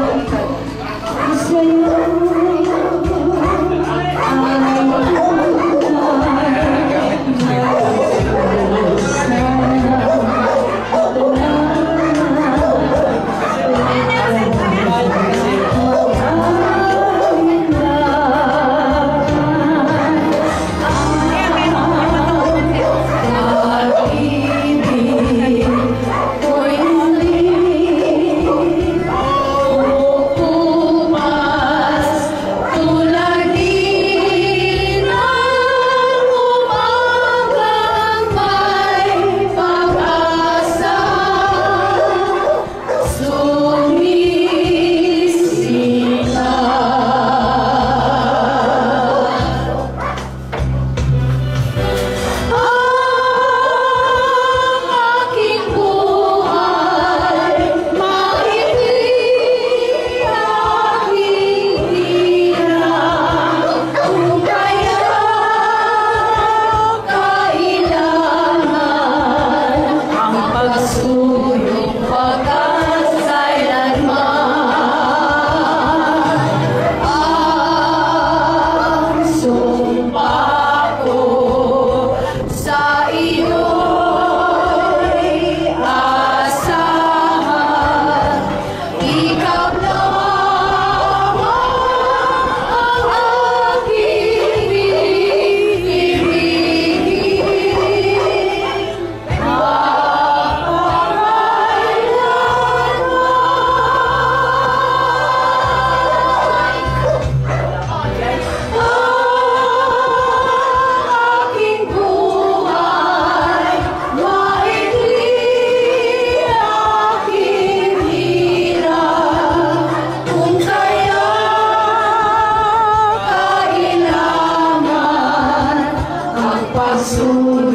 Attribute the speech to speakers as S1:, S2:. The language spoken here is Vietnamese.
S1: Thank you. nosso